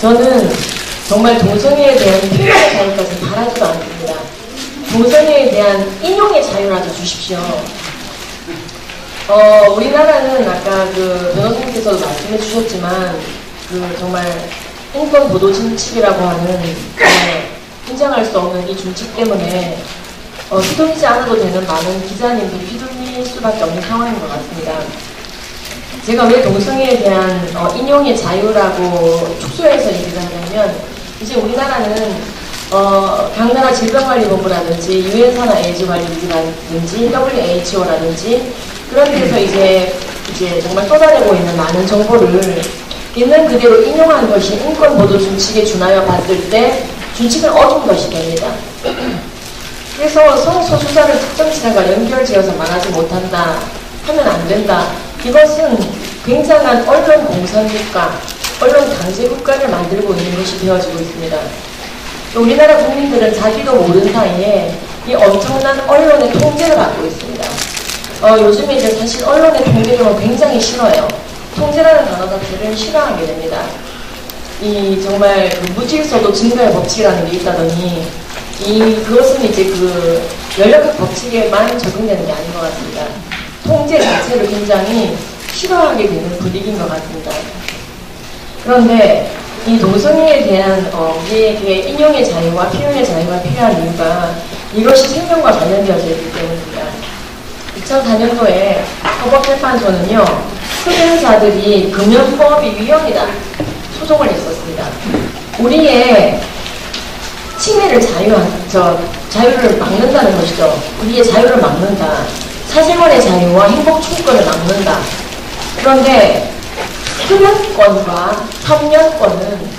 저는 정말 동성애에 대한 표현의 자유까지 바라지도 않습니다. 동성애에 대한 인용의 자유라도 주십시오. 어, 우리나라는 아까 그 변호사님께서도 말씀해 주셨지만, 그 정말 인권 보도 준칙이라고 하는 네, 인정할 수 없는 이 준칙 때문에 어, 휘둘리지 않아도 되는 많은 기자님들이 휘둘릴 수밖에 없는 상황인 것 같습니다. 제가 왜 동성애에 대한 어, 인용의 자유라고 축소해서 얘기를 하냐면 이제 우리나라는 어, 각 나라 질병관리본부라든지 유엔사나 에이즈관리기라든지 WHO라든지 그런 데서 이제 이제 정말 쏟아내고 있는 많은 정보를 있는 그대로 인용한 것이 인권 보도 준칙에 준하여 봤을 때 준칙은 어준 것이 됩니다. 그래서 성소수자를 특정 지자가 연결지어서 말하지 못한다 하면 안 된다. 이것은 굉장한 언론 공산국가, 언론 강제 국가를 만들고 있는 것이 되어지고 있습니다. 우리나라 국민들은 자기도 모르는 사이에 이 엄청난 언론의 통제를 받고 있습니다. 어, 요즘에 이제 사실 언론의 통제력은 굉장히 싫어요. 통제라는 단어 자체를 싫어하게 됩니다. 이 정말 그 무질서도 증거의 법칙이라는 게 있다더니 이 그것은 이제 그 연력학 법칙에만 적용되는 게 아닌 것 같습니다. 통제 자체를 굉장히 싫어하게 되는 분위기인 것 같습니다. 그런데 이 동성애에 대한 어, 우리에게 인용의 자유와 표현의 자유가 필요한 이유가 이것이 생명과 관련되어져 있기 때문입니다. 2004년도에 헌법재판소는요, 흡연자들이 금연법이 위헌이다 소송을 했었습니다. 우리의 침해를 자유한, 저, 자유를 막는다는 것이죠. 우리의 자유를 막는다. 사생활의 자유와 행복 추구권을 막는다. 그런데 흡연권과 협연권은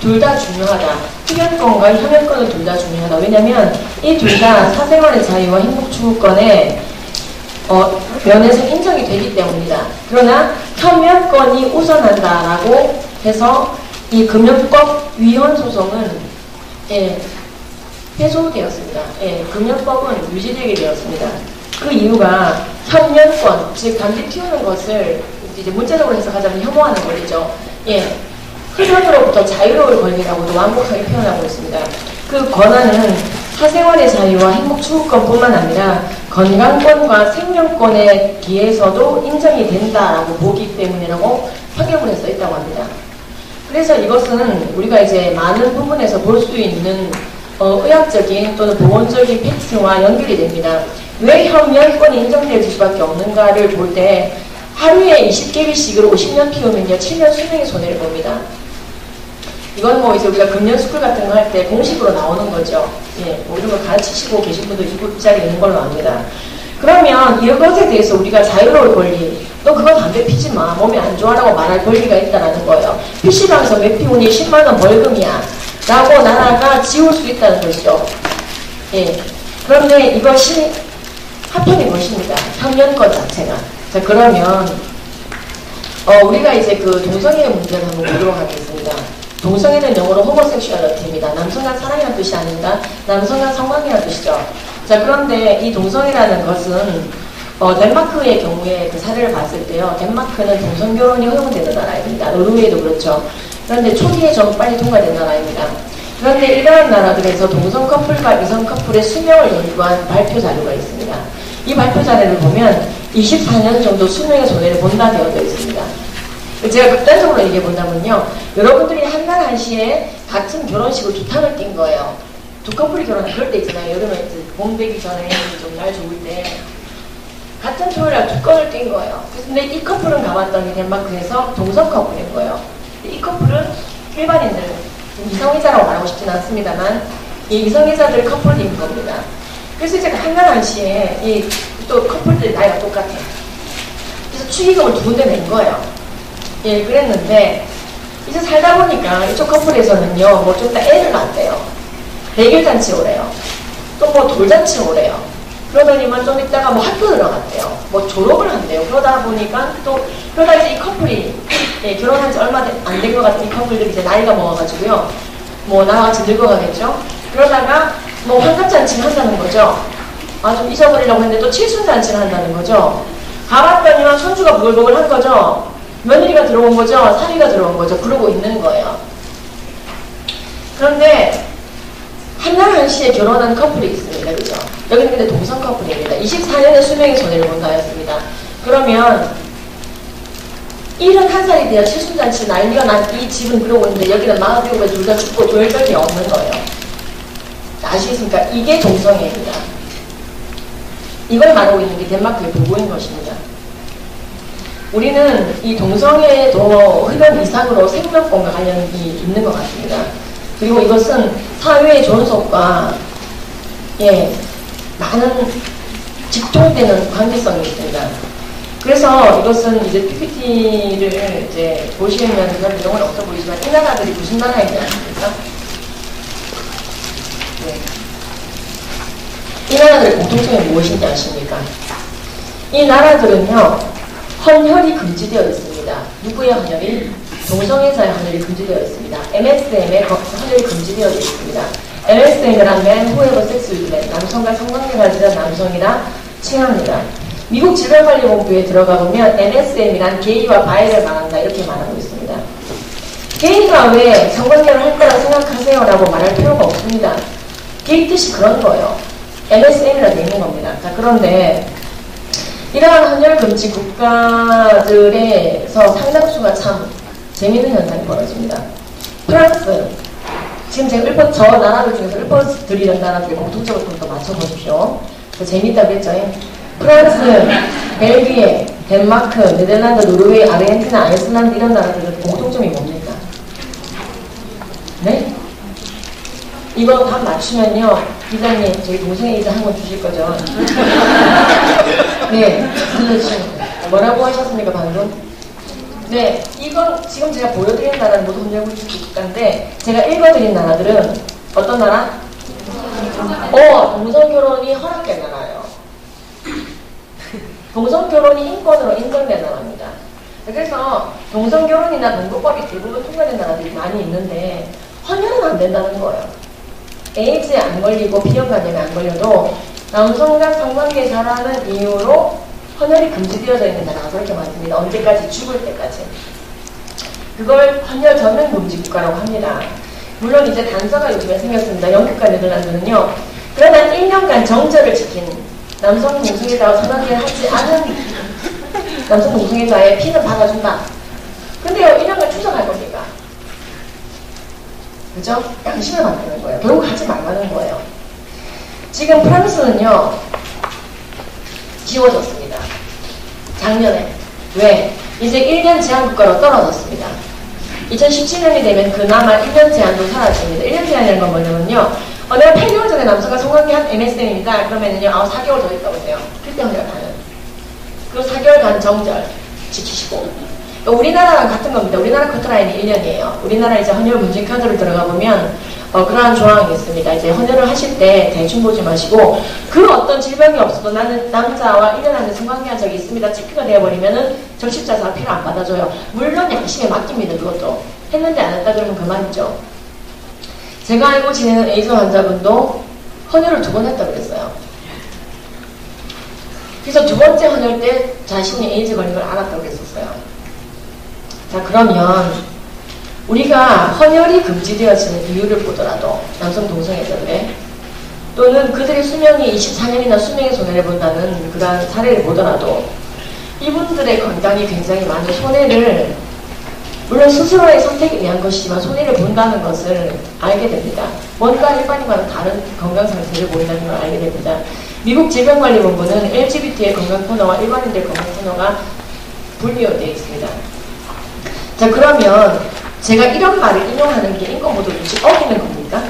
둘 다 중요하다. 흡연권과 협연권은 둘 다 중요하다. 왜냐하면 이 둘 다 사생활의 자유와 행복 추구권에 어, 면에서 인정이 되기 때문이다. 그러나 협연권이 우선한다라고 해서 이 금연법 위헌 소송은 예, 해소되었습니다. 예, 금연법은 유지되게 되었습니다. 그 이유가 협연권, 즉 담배 피우는 것을 이제 문자적으로 해석하자면 혐오하는 권리죠. 예, 흡연으로부터 자유로울 권리라고도 완곡하게 표현하고 있습니다. 그 권한은 사생활의 자유와 행복 추구권뿐만 아니라 건강권과 생명권에 비해서도 인정이 된다라고 보기 때문이라고 판결문에 써 있다고 합니다. 그래서 이것은 우리가 이제 많은 부분에서 볼 수 있는 어, 의학적인 또는 보건적인 팩트와 연결이 됩니다. 왜 혐연권이 인정될 수밖에 없는가를 볼 때 하루에 20개비씩을 50년 피우면요 7년 수명의 손해를 봅니다. 이건 뭐 이제 우리가 금연 스쿨 같은 거 할 때 공식으로 나오는 거죠. 예, 뭐 이런 걸 가르치시고 계신 분도 이 자리에 있는 걸로 압니다. 그러면 이것에 대해서 우리가 자유로울 권리, 너 그거 담배 피지 마. 몸에 안 좋아라고 말할 권리가 있다는 거예요. PC방에서 몇 피우니 10만원 벌금이야. 라고 나라가 지울 수 있다는 것이죠. 예. 그런데 이것이 합헌인 것입니다. 협연권 자체가. 자, 그러면, 어, 우리가 이제 그 동성애 문제를 한번 보도록 하겠습니다. 동성애는 영어로 호모섹슈얼리티입니다. 남성간 사랑이라는 뜻이 아닌가? 남성간 성관계라는 뜻이죠. 자, 그런데 이 동성애라는 것은 어, 덴마크의 경우에 그 사례를 봤을 때요. 덴마크는 동성 결혼이 허용되는 나라입니다. 노르웨이도 그렇죠. 그런데 초기에 좀 빨리 통과된 나라입니다. 그런데 일반 나라들에서 동성 커플과 이성 커플의 수명을 연구한 발표 자료가 있습니다. 이 발표 자료를 보면 24년 정도 수명의 손해를 본다 되어져 있습니다. 제가 극단적으로 얘기해 본다면요. 여러분들이 한날 한시에 같은 결혼식을 두 탕을 뛴 거예요. 두 커플이 결혼한 그럴 때 있잖아요. 여름에 봄 되기 전에 좀 날 좋을 때. 같은 토요일날 두 건을 뛴 거예요. 근데 이 커플은 가봤더니 덴마크에서 동성 커플인 거예요. 이 커플은 일반인들, 이성애자라고 말하고 싶진 않습니다만, 이 이성애자들 커플인 겁니다. 그래서 제가 한날 한시에 이 또 커플들 나이가 똑같아요. 그래서 축의금을 두 군데 낸 거예요. 예, 그랬는데, 이제 살다 보니까 이쪽 커플에서는요, 뭐 좀 더 애를 낳대요. 백일잔치 오래요. 또 뭐 돌잔치 오래요. 그러더니만 좀 있다가 뭐 학교 들어갔대요. 뭐 졸업을 한대요. 그러다 보니까 또, 그러다 이제 이 커플이, 예, 결혼한 지 얼마 안 된 것 같은 이 커플들이 이제 나이가 먹어가지고요. 뭐 나와같이 늙어가겠죠. 그러다가 뭐 환갑잔치를 한다는 거죠. 아, 좀 잊어버리려고 했는데 또 칠순잔치를 한다는 거죠. 가봤더니만 손주가 부글부글 한 거죠. 며느리가 들어온 거죠. 사위가 들어온 거죠. 그러고 있는 거예요. 그런데 한날 한시에 결혼한 커플이 있습니다. 그죠? 여기는 근데 동성 커플입니다. 24년의 수명의 손해를 본다였습니다. 그러면 71살이 되어 칠순잔치 난리가 난 이 집은 그러고 있는데 여기는 47에 둘 다 죽고 조혈병이 없는 거예요. 아시겠습니까? 이게 동성애입니다. 이걸 말하고 있는 게 덴마크의 불고인 것입니다. 우리는 이 동성애도 흡연 이상으로 생명권과 관련이 있는 것 같습니다. 그리고 이것은 사회의 존속과 예, 많은 직통되는 관계성이 있습니다. 그래서 이것은 이제 PPT를 이제 보시면 그런 내용은 없어 보이지만 이 나라들이 무슨 나라인지 아십니까? 이 나라들의 공통점이 무엇인지 아십니까? 이 나라들은요, 헌혈이 금지되어 있습니다. 누구의 헌혈이? 동성애자의 헌혈이 금지되어 있습니다. MSM의 헌혈이 금지되어 있습니다. MSM이란 맨 후에버 섹스 유맨, 남성과 성관계를 가진 남성이라 칭합니다. 미국 질병관리본부에 들어가 보면 MSM이란 게이와 바이를 말한다 이렇게 말하고 있습니다. 게이가 왜 성관계를 할 거라 생각하세요? 라고 말할 필요가 없습니다. 게이 뜻이 그런 거예요. MSM이라고 있는 겁니다. 자, 그런데 이러한 헌혈 금지 국가들에서 상당수가 참 재미있는 현상이 벌어집니다. 프랑스, 지금 제가 읊어, 저 나라들 중에서 읊어드리는 나라들의 공통적으로 좀 더 맞춰보십시오. 재밌다고 했죠? 프랑스, 벨기에, 덴마크, 네덜란드, 노르웨이, 아르헨티나, 아이슬란드 이런 나라들은 공통점이 뭡니까? 네? 이거 답 맞추면요. 기자님, 저희 이자 한번 주실 거죠? 네, 들려주시면 뭐라고 하셨습니까, 방금? 네, 이건 지금 제가 보여드린 나라는 모두 헌혈구축 국가인데 제가 읽어드린 나라들은 어떤 나라? 어, 동성결혼이 허락된 나라예요. 동성결혼이 인권으로 인정된 나라입니다. 그래서 동성결혼이나 동거법이 대부분 통과된 나라들이 많이 있는데 헌혈은 안 된다는 거예요. 에이즈에 안 걸리고 비형 간염에 안 걸려도 남성과 성관계 잘하는 이유로 헌혈이 금지되어져 있는 나라가 그렇게 많습니다. 언제까지? 죽을 때까지. 그걸 헌혈 전면 금지 국가라고 합니다. 물론 이제 단서가 요즘에 생겼습니다. 영국과 네덜란드는요. 그러나 1년간 정절을 지킨 남성 동성애자와 선언을 하지 않은 남성 동성애자의 피는 받아준다. 근데요, 1년간 추적할 겁니까? 그죠? 양심을 만드는 거예요. 결국 하지 말라는 거예요. 지금 프랑스는요, 지워졌습니다. 작년에. 왜? 이제 1년 제한 국가로 떨어졌습니다. 2017년이 되면 그나마 1년 제한도 사라집니다. 1년 제한이라는 건 뭐냐면요. 어, 내가 8개월 전에 남성과 성관계한 MSM입니다. 그러면은요, 아, 4개월 더 있다고 해요. 그때 헌혈가는. 그 4개월간 정절 지키시고. 우리나라랑 같은 겁니다. 우리나라 커트라인이 1년이에요. 우리나라 이제 헌혈 문제 카드를 들어가 보면 어, 그러한 조항이 있습니다. 이제 헌혈을 하실 때 대충 보지 마시고 그 어떤 질병이 없어도 나는 남자와 1년 안에 성관계한 적이 있습니다. 체크가 되어버리면은 적십자사 필요 안 받아줘요. 물론 양심에 맡깁니다. 그것도. 했는데 안 했다 그러면 그만이죠. 제가 알고 지내는 에이즈 환자분도 헌혈을 두 번 했다 그랬어요. 그래서 두 번째 헌혈 때 자신이 에이즈 걸린 걸 알았다고 그랬었어요. 자, 그러면 우리가 헌혈이 금지되어지는 이유를 보더라도 남성 동성애자들의 또는 그들의 수명이 24년이나 수명의 손해를 본다는 그러한 사례를 보더라도 이분들의 건강이 굉장히 많은 손해를 물론 스스로의 선택에 의한 것이지만 손해를 본다는 것을 알게 됩니다. 뭔가 일반인과는 다른 건강 상태를 보인다는 걸 알게 됩니다. 미국 질병관리본부는 LGBT의 건강 코너와 일반인들 건강 코너가 분리되어 있습니다. 자 그러면 제가 이런 말을 인용하는 게 인권보도 규칙 어기는 겁니까?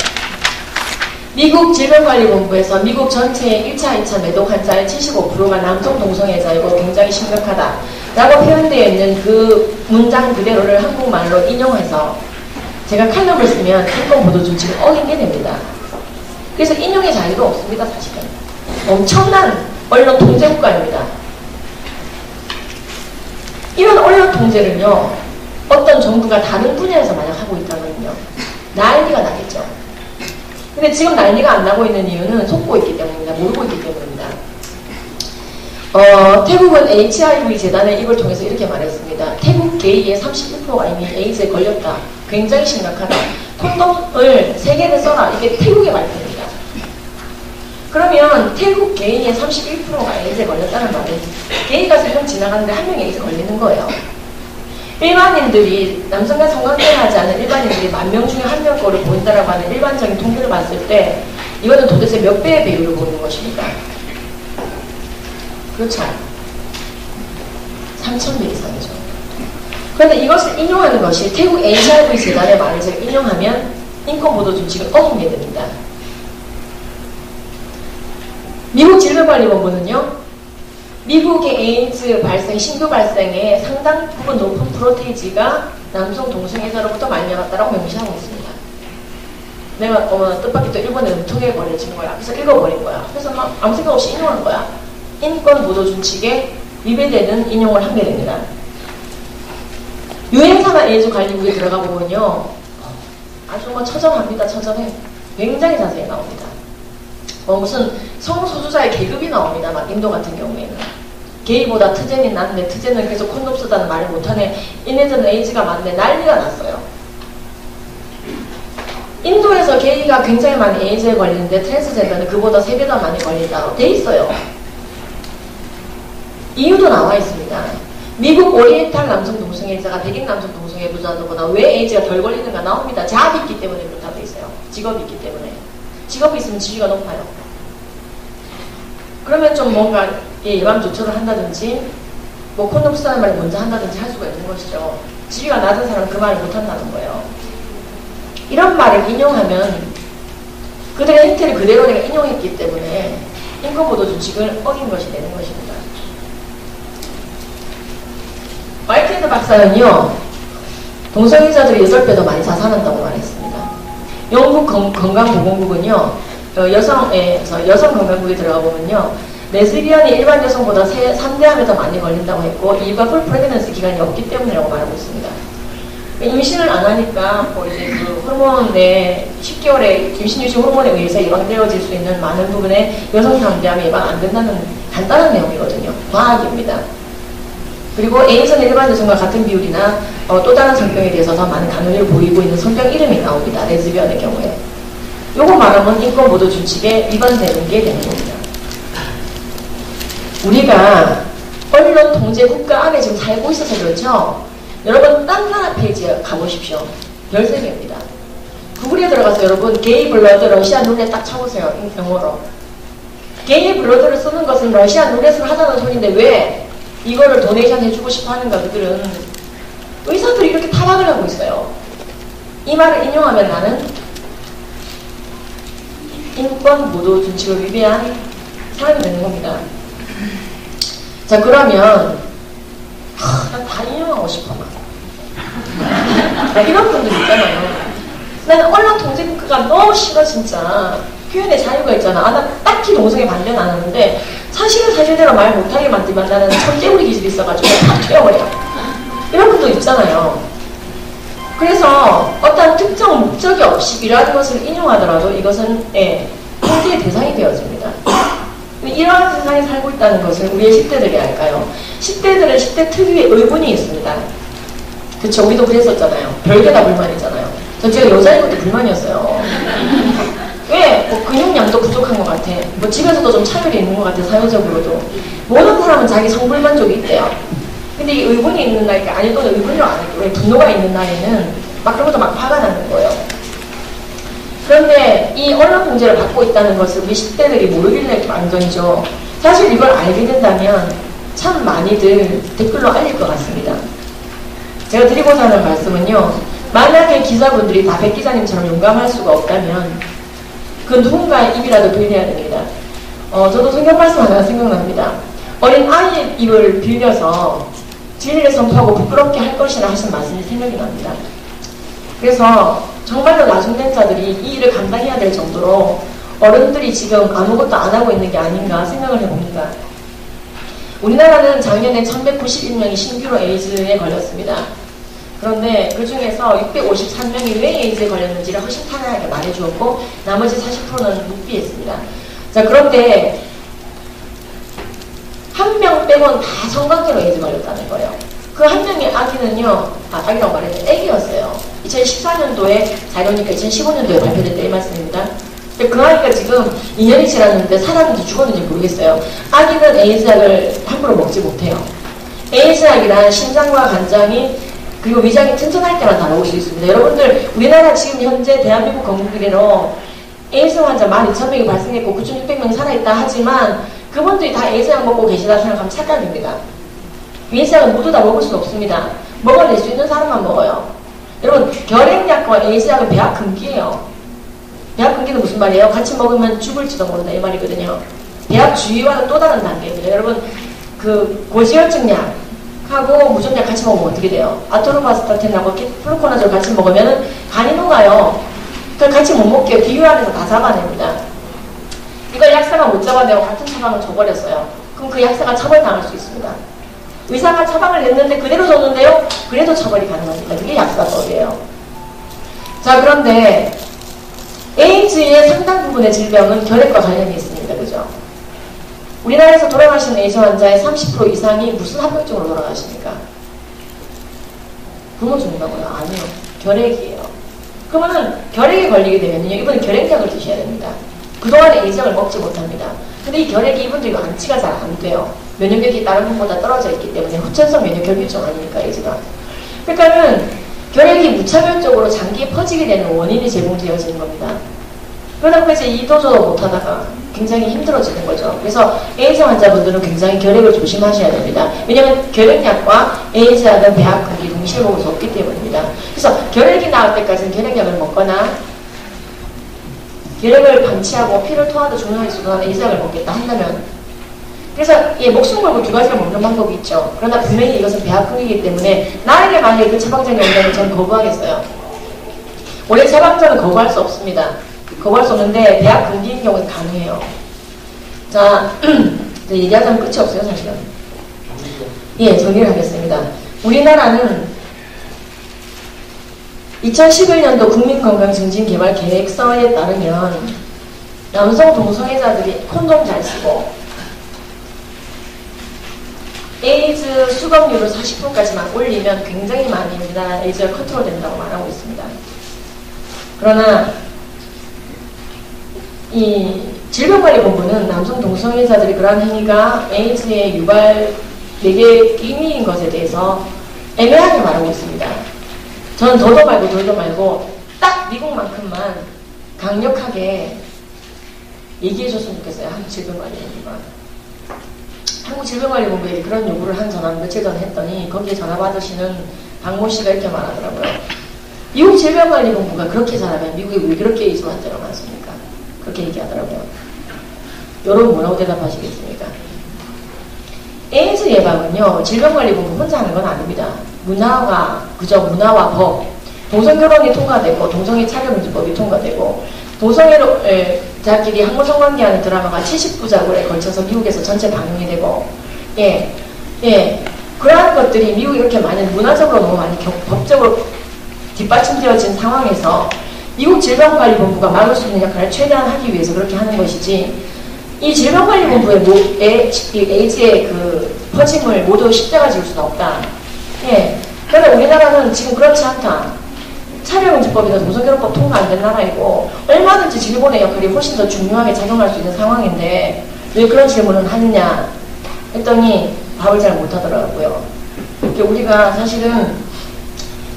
미국 질병관리본부에서 미국 전체의 1차, 2차 매독 환자의 75%가 남성 동성애자이고 굉장히 심각하다. 라고 표현되어 있는 그 문장 그대로를 한국말로 인용해서 제가 칼럼을 쓰면 인권보도 규칙을 어긴 게 됩니다. 그래서 인용의 자유도 없습니다, 사실은. 엄청난 언론 통제 국가입니다. 이런 언론 통제를요, 어떤 정부가 다른 분야에서 만약 하고 있다면요. 난리가 나겠죠. 근데 지금 난리가 안 나고 있는 이유는 속고 있기 때문입니다. 모르고 있기 때문입니다. 어, 태국은 HIV 재단의 입을 통해서 이렇게 말했습니다. 태국 게이의 31%가 이미 에이즈에 걸렸다. 굉장히 심각하다. 콘돔을 세 개를 써라. 이게 태국의 발표입니다. 그러면 태국 개인의 31%가 에이즈에 걸렸다는 말은 개인가 세명 지나가는데 한 명이 에이즈 걸리는 거예요. 일반인들이 남성과 성관계를 하지 않은 일반인들이 만 명 중에 한 명 거를 보인다라고 하는 일반적인 통계를 봤을 때 이거는 도대체 몇 배의 비율을 보는 것입니까? 그렇죠. 3,000배 이상이죠. 그런데 이것을 인용하는 것이 태국 HIV 재단의 말을 인용하면 인권보도 준칙을 어긴 게 됩니다. 미국 질병관리본부는요, 미국의 에이즈 발생, 신규 발생의 상당 부분 높은 프로테이지가 남성 동성애자로부터 말려갔다라고 명시하고 있습니다. 내가 어, 뜻밖의 또 일본에 음통해 버려진 거야. 그래서 읽어버린 거야. 그래서 막 아무 생각 없이 인용한 거야. 인권 보도 준칙에 위배되는 인용을 하게 됩니다. 유행사나 에이즈 관리국에 들어가 보면요. 아주 뭐 처정합니다. 처정해. 굉장히 자세히 나옵니다. 뭐 무슨 성소수자의 계급이 나옵니다. 막 인도 같은 경우에는. 게이보다 트젠이 낫네. 트젠은 계속 콘돔 쓰다는 말을 못하네. 이네들은 에이즈가 많네. 난리가 났어요. 인도에서 게이가 굉장히 많이 에이즈에 걸리는데 트랜스젠더는 그보다 3배 더 많이 걸린다고 돼 있어요. 이유도 나와 있습니다. 미국 오리엔탈 남성 동성애자가 백인 남성 동성애자보다 왜 에이즈가 덜 걸리는가 나옵니다. 자업이 있기 때문에 그렇다고 있어요. 직업이 있기 때문에. 직업이 있으면 지위가 높아요. 그러면 좀 뭔가 예방 조처를 한다든지 뭐 콘돔 쓰라는 말을 먼저 한다든지 할 수가 있는 것이죠. 지위가 낮은 사람은 그 말을 못한다는 거예요. 이런 말을 인용하면 그들의 행태를 그대로 내가 인용했기 때문에 인권보도 준칙을 어긴 것이 되는 것입니다. 마이티드 박사는요, 동성애자들이 8배 더 많이 자살한다고 말했습니다. 영국 건강보건국은요, 어, 여성에서 여성 건강국에 들어가 보면요, 레즈비언이 일반 여성보다 3대암에 더 많이 걸린다고 했고, 이유가 full pregnancy 기간이 없기 때문이라고 말하고 있습니다. 임신을 안 하니까 뭐 이제 그 호르몬의 10개월에 임신 유지 호르몬에 의해서 예방되어질 수 있는 많은 부분의 여성 3대암이 예방 안 된다는 간단한 내용이거든요. 과학입니다. 그리고 에이즈는 일반 여성과 같은 비율이나 어, 또 다른 성병에 대해서 더 많은 감염을 보이고 있는 성병 이름이 나옵니다. 레즈비언의 경우에. 요거 말하면 인권보도 준칙에 위반되는 게 되는 겁니다. 우리가 언론 통제 국가 안에 지금 살고 있어서 그렇죠. 여러분 딴 나라 페이지에 가보십시오. 별세계입니다. 구글에 들어가서 여러분 gay blood Russia roulette 딱 쳐보세요. 영어로. gay blood를 쓰는 것은 러시아 룰렛을 하자는 소리인데 왜 이거를 donation 해주고 싶어 하는가 그들은 의사들이 이렇게 타박을 하고 있어요. 이 말을 인용하면 나는 인권 보도 준칙을 위배한 사람이 되는 겁니다. 자 그러면 하, 다 인용하고 싶어 막. 이런 분들 있잖아요. 나는 언론 통제 국가가 너무 싫어 진짜. 표현의 자유가 있잖아. 아, 나 딱히 동성애 반대는 안 하는데 사실은 사실대로 말 못하게 만들면 나는 천재우리 기질이 있어가지고 다 튀어버려. 이런 분도 있잖아요. 그래서 어떤 특정 목적이 없이 이러한 것을 인용하더라도 이것은 예, 통제의 대상이 되어집니다. 이러한 세상에 살고 있다는 것을 우리의 10대들이 알까요? 10대들은 10대 특유의 의문이 있습니다. 그쵸, 우리도 그랬었잖아요. 별게 다 불만이잖아요. 저 제가 여자인 것도 불만이었어요. 왜? 뭐 근육량도 부족한 것 같아. 뭐 집에서도 좀 차별이 있는 것 같아, 사회적으로도. 모든 사람은 자기 성불만족이 있대요. 근데 이 의문이 있는 날, 아니, 또는 의문을 안 할게. 왜 분노가 있는 날에는 막 그러면서 막 화가 나는 거예요. 그런데 이 언론 통제를 받고 있다는 것을 우리 10대들이 모르길래 완전이죠. 사실 이걸 알게 된다면 참 많이들 댓글로 알릴 것 같습니다. 제가 드리고자 하는 말씀은요. 만약에 기자분들이 다 백 기자님처럼 용감할 수가 없다면 그 누군가의 입이라도 빌려야 됩니다. 어, 저도 성경 말씀 하나 생각납니다. 어린 아이의 입을 빌려서 진리를 선포하고 부끄럽게 할 것이라 하신 말씀이 생각이 납니다. 그래서 정말로 나중된 자들이 이 일을 감당해야 될 정도로 어른들이 지금 아무것도 안 하고 있는 게 아닌가 생각을 해봅니다. 우리나라는 작년에 1191명이 신규로 에이즈에 걸렸습니다. 그런데 그 중에서 653명이 왜 에이즈에 걸렸는지를 허심탄회하게 말해주었고 나머지 40%는 묵비했습니다. 자 그런데 한 명 빼곤 다 성관계로 걸렸다는 거예요. 그 한 명의 아기는요, 아, 아기라고 말했는데 애기였어요. 2014년도에 자료니까 2015년도에 발표됐다 이 말씀입니다. 근데 그 아이가 지금 2년이 지났는데 살았는지 죽었는지 모르겠어요. 아기는 에이즈약을 함부로 먹지 못해요. 에이즈약이란 심장과 간장이 그리고 위장이 튼튼할 때만 다 먹을 수 있습니다. 여러분들 우리나라 지금 현재 대한민국 건국일로 에이즈 환자 12,000명이 발생했고 9,600명이 살아있다 하지만 그분들이 다 에이즈약 먹고 계시다 생각하면 착각입니다. 에이즈약은 모두 다 먹을 수 없습니다. 먹어낼 수 있는 사람만 먹어요. 여러분 결핵약과 에이즈약은 배합 금기예요. 배합 금기는 무슨 말이에요? 같이 먹으면 죽을지도 모른다 이 말이거든요. 배합 주의와는 또 다른 단계입니다. 여러분 그 고지혈증약 하고 무전약 같이 먹으면 어떻게 돼요? 아토로바스타틴하고 플루코나졸 같이 먹으면 간이 녹아요. 그걸 같이 못 먹게요. 비유 안에서 다 잡아냅니다. 약사가 못 잡아내고 같은 처방을 줘버렸어요. 그럼 그 약사가 처벌당할 수 있습니다. 의사가 처방을 냈는데 그대로 줬는데요. 그래도 처벌이 가능합니다. 그게 약사법이에요. 자 그런데 에이즈의 상당 부분의 질병은 결핵과 관련이 있습니다. 그죠? 우리나라에서 돌아가신 에이즈 환자의 30% 이상이 무슨 합병증으로 돌아가십니까? 굶어 죽는다고요? 아니요. 결핵이에요. 그러면은 결핵에 걸리게 되면요. 이분은 결핵약을 드셔야 됩니다. 그동안에 에이즈약을 먹지 못합니다. 근데 이 결핵이 이분들이 완치가 잘 안 돼요. 면역력이 다른 분보다 떨어져 있기 때문에 후천성 면역결핍증 아닙니까 에이즈가. 그러니까는 결핵이 무차별적으로 장기에 퍼지게 되는 원인이 제공되어지는 겁니다. 그러다 보니 이제 이도저도 못하다가 굉장히 힘들어지는 거죠. 그래서 에이즈 환자분들은 굉장히 결핵을 조심하셔야 됩니다. 왜냐하면 결핵약과 에이즈약은 배합하기 동시에 먹을 수 없기 때문입니다. 그래서 결핵이 나올 때까지는 결핵약을 먹거나 결핵을 방치하고 피를 토하도 중요하게 수도하는 에이즈약을 먹겠다 한다면 그래서 예, 목숨 걸고 두 가지를 먹는 방법이 있죠. 그러나 분명히 이것은 배합형이기 때문에 나에게 만약에 그 처방전이 온다면 저는 거부하겠어요. 원래 처방전은 거부할 수 없습니다. 거부할 수 없는데 금기인 경우는 가능해요. 자, 얘기하자면 끝이 없어요, 사실은. 예, 정리를 하겠습니다. 우리나라는 2011년도 국민건강증진개발계획서에 따르면 남성 동성애자들이 콘돔 잘 쓰고 에이즈 수검률을 40%까지만 올리면 굉장히 많이 우리나라 에이즈가 컨트롤 된다고 말하고 있습니다. 그러나 이 질병관리본부는 남성 동성애자들이 그러한 행위가 에이즈의 유발 내게 비밀인 것에 대해서 애매하게 말하고 있습니다. 저는 더도 말고 덜도 말고 딱 미국만큼만 강력하게 얘기해 줬으면 좋겠어요. 한국 질병관리본부가. 한국 질병관리본부에 그런 요구를 한 전화 며칠 전에 했더니 거기에 전화 받으시는 박모 씨가 이렇게 말하더라고요. 미국 질병관리본부가 그렇게 잘하면 미국에 왜 그렇게 이주 환자가 많습니까? 그렇게 얘기하더라고요. 여러분 뭐라고 대답하시겠습니까? 에이즈 예방은요, 질병관리본부 혼자 하는 건 아닙니다. 문화가, 그저 문화와 법, 동성결혼이 통과되고, 동성애 차별문제법이 통과되고, 동성애자끼리 항문성관계하는 드라마가 70부작에 걸쳐서 미국에서 전체 방영이 되고, 예, 예, 그러한 것들이 미국이 이렇게 많은 문화적으로 너무 많이 격, 법적으로 뒷받침되어진 상황에서 미국 질병관리본부가 막을 수 있는 역할을 최대한 하기 위해서 그렇게 하는 것이지 이 질병관리본부의 에이즈의 그 퍼짐을 모두 십자가 지을 수는 없다. 예. 그런데 우리나라는 지금 그렇지 않다. 차별금지법이나 동성결혼법 통과 안 된 나라이고 얼마든지 질본의 역할이 훨씬 더 중요하게 작용할 수 있는 상황인데 왜 그런 질문을 하느냐 했더니 답을 잘 못하더라고요. 우리가 사실은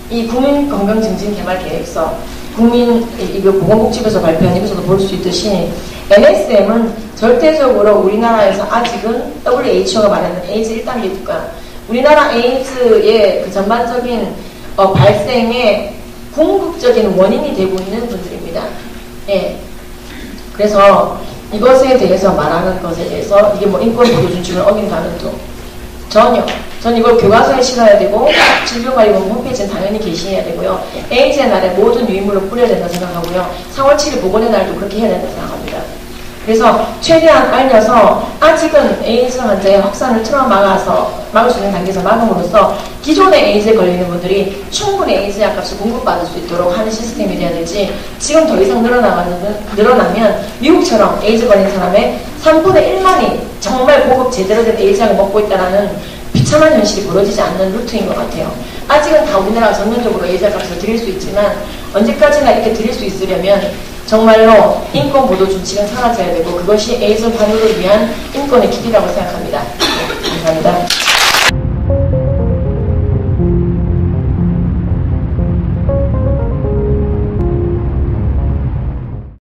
이 국민건강증진개발계획서 국민 이거 보건복지부에서 발표한 이것에서도 볼 수 있듯이 NSM은 절대적으로 우리나라에서 아직은 WHO가 말하는 에이즈 1단계 국가 우리나라 에이즈의 그 전반적인 어, 발생의 궁극적인 원인이 되고 있는 분들입니다. 예. 그래서 이것에 대해서 말하는 것에 대해서 이게 뭐 인권 보도 준칙을 어긴다는 등 전혀 전 이걸 교과서에 실어야 되고 질병관리본부 홈페이지는 당연히 게시해야 되고요. 에이즈의 날에 모든 유인물로 뿌려야 된다 생각하고요. 4월 7일 보건의 날도 그렇게 해야 된다 생각합니다. 그래서 최대한 알려서 아직은 에이즈 환자의 확산을 틀어 막아서 막을 수 있는 단계에서 막음으로써 기존의 에이즈에 걸리는 분들이 충분히 에이즈 약값을 공급받을 수 있도록 하는 시스템이 돼야 되지 지금 더 이상 늘어나면, 늘어나면 미국처럼 에이즈 걸린 사람의 3분의 1만이 정말 고급 제대로 된 에이즈 약을 먹고 있다는 비참한 현실이 벌어지지 않는 루트인 것 같아요. 아직은 다 우리나라가 전면적으로 예자값을 드릴 수 있지만 언제까지나 이렇게 드릴 수 있으려면 정말로 인권 보도 준칙은 사라져야 되고 그것이 에이즈 환우를 위한 인권의 길이라고 생각합니다.